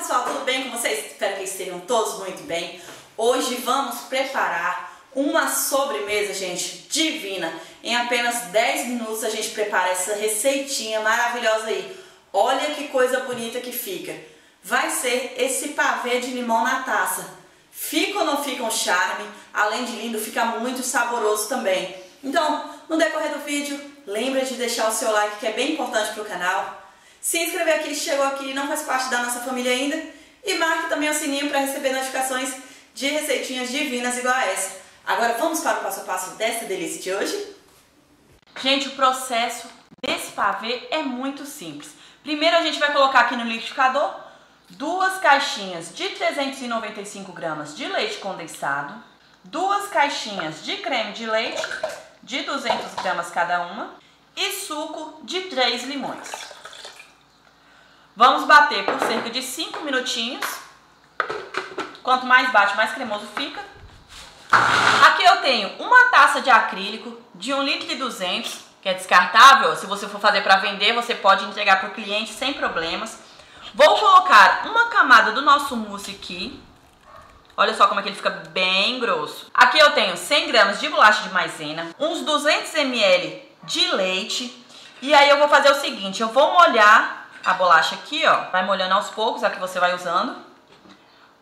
pessoal, tudo bem com vocês? Espero que estejam todos muito bem. Hoje vamos preparar uma sobremesa, gente, divina. Em apenas 10 minutos a gente prepara essa receitinha maravilhosa aí. Olha que coisa bonita que fica. Vai ser esse pavê de limão na taça. Fica ou não fica um charme? Além de lindo, fica muito saboroso também. Então, no decorrer do vídeo, lembra de deixar o seu like que é bem importante para o canal se inscrever aqui se chegou aqui e não faz parte da nossa família ainda. E marque também o sininho para receber notificações de receitinhas divinas igual a essa. Agora vamos para o passo a passo dessa delícia de hoje? Gente, o processo desse pavê é muito simples. Primeiro a gente vai colocar aqui no liquidificador duas caixinhas de 395 gramas de leite condensado, duas caixinhas de creme de leite de 200 gramas cada uma e suco de 3 limões. Vamos bater por cerca de 5 minutinhos. Quanto mais bate, mais cremoso fica. Aqui eu tenho uma taça de acrílico de 1 litro e 200, que é descartável. Se você for fazer para vender, você pode entregar para o cliente sem problemas. Vou colocar uma camada do nosso mousse aqui. Olha só como é que ele fica bem grosso. Aqui eu tenho 100 gramas de bolacha de maisena, uns 200 ml de leite. E aí eu vou fazer o seguinte, eu vou molhar a bolacha aqui, ó. Vai molhando aos poucos, a que você vai usando.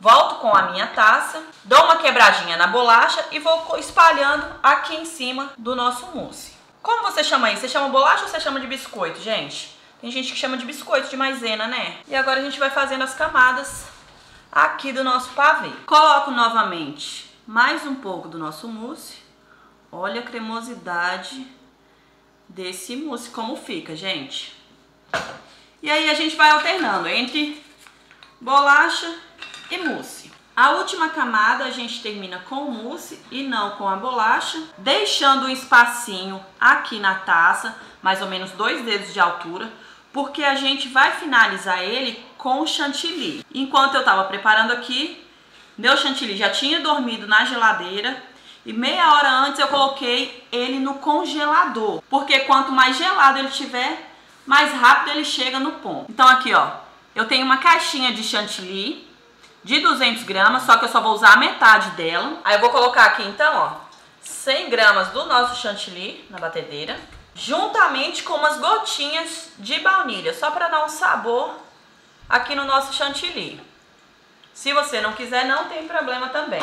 Volto com a minha taça, dou uma quebradinha na bolacha e vou espalhando aqui em cima do nosso mousse. Como você chama isso? Você chama bolacha ou você chama de biscoito, gente? Tem gente que chama de biscoito de maisena, né? E agora a gente vai fazendo as camadas aqui do nosso pavê. Coloco novamente mais um pouco do nosso mousse. Olha a cremosidade desse mousse, como fica, gente. E aí a gente vai alternando entre bolacha e mousse. A última camada a gente termina com o mousse e não com a bolacha, deixando um espacinho aqui na taça, mais ou menos dois dedos de altura, porque a gente vai finalizar ele com chantilly. Enquanto eu estava preparando aqui, meu chantilly já tinha dormido na geladeira e meia hora antes eu coloquei ele no congelador, porque quanto mais gelado ele tiver, mais rápido ele chega no ponto. Então aqui, ó, eu tenho uma caixinha de chantilly de 200 gramas, só que eu só vou usar a metade dela. Aí eu vou colocar aqui então, ó, 100 gramas do nosso chantilly na batedeira, juntamente com umas gotinhas de baunilha, só para dar um sabor aqui no nosso chantilly. Se você não quiser, não tem problema também.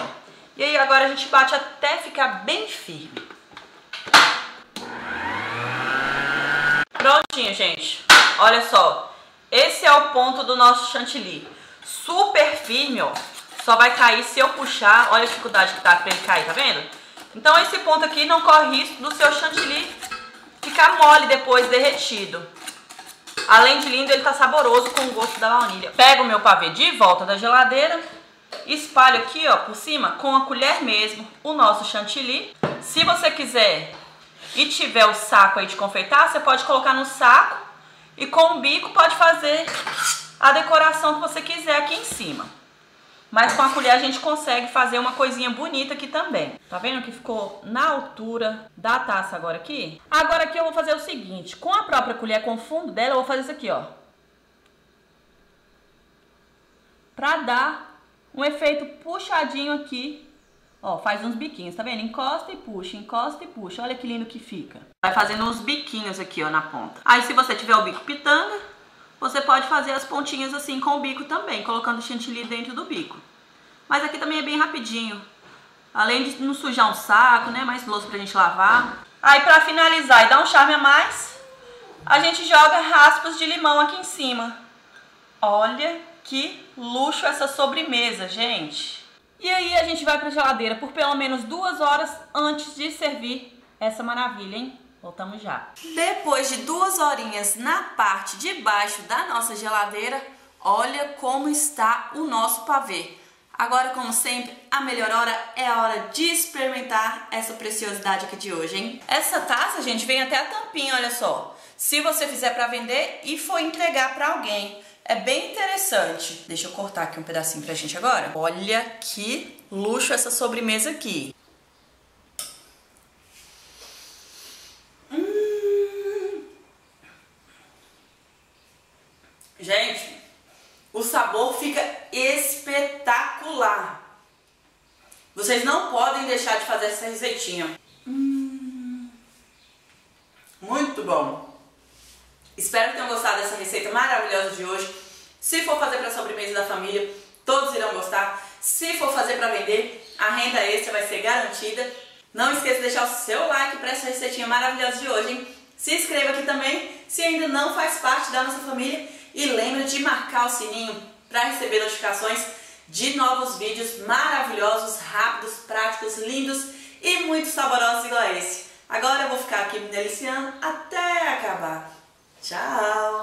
E aí agora a gente bate até ficar bem firme. Prontinho, gente. Olha só. Esse é o ponto do nosso chantilly. Super firme, ó. Só vai cair se eu puxar. Olha a dificuldade que tá pra ele cair, tá vendo? Então esse ponto aqui não corre risco do seu chantilly ficar mole depois, derretido. Além de lindo, ele tá saboroso com o gosto da baunilha. Pego o meu pavê de volta da geladeira, espalho aqui, ó, por cima, com a colher mesmo, o nosso chantilly. Se você quiser e tiver o saco aí de confeitar, você pode colocar no saco e com o bico pode fazer a decoração que você quiser aqui em cima. Mas com a colher a gente consegue fazer uma coisinha bonita aqui também. Tá vendo que ficou na altura da taça agora aqui? Agora aqui eu vou fazer o seguinte, com a própria colher, com o fundo dela, eu vou fazer isso aqui, ó. Pra dar um efeito puxadinho aqui Ó, faz uns biquinhos, tá vendo? Encosta e puxa, encosta e puxa. Olha que lindo que fica. Vai fazendo uns biquinhos aqui, ó, na ponta. Aí, se você tiver o bico pitanga, você pode fazer as pontinhas assim com o bico também, colocando chantilly dentro do bico. Mas aqui também é bem rapidinho. Além de não sujar um saco, né? Mais louço pra gente lavar. Aí, pra finalizar e dar um charme a mais, a gente joga raspas de limão aqui em cima. Olha que luxo essa sobremesa, gente. E aí a gente vai para a geladeira por pelo menos duas horas antes de servir essa maravilha, hein? Voltamos já. Depois de duas horinhas na parte de baixo da nossa geladeira, olha como está o nosso pavê. Agora, como sempre, a melhor hora é a hora de experimentar essa preciosidade aqui de hoje, hein? Essa taça, gente, vem até a tampinha, olha só. Se você fizer para vender e for entregar para alguém, é bem interessante. Deixa eu cortar aqui um pedacinho pra gente agora. Olha que luxo essa sobremesa aqui. Hum. Gente, o sabor fica espetacular. Vocês não podem deixar de fazer essa receitinha. Hum, muito bom. Espero que tenham gostado dessa receita maravilhosa de hoje. Se for fazer para sobremesa da família, todos irão gostar. Se for fazer para vender, a renda extra vai ser garantida. Não esqueça de deixar o seu like para essa receitinha maravilhosa de hoje, hein? Se inscreva aqui também se ainda não faz parte da nossa família e lembre de marcar o sininho para receber notificações de novos vídeos maravilhosos, rápidos, práticos, lindos e muito saborosos igual a esse. Agora eu vou ficar aqui me deliciando até acabar. Ciao!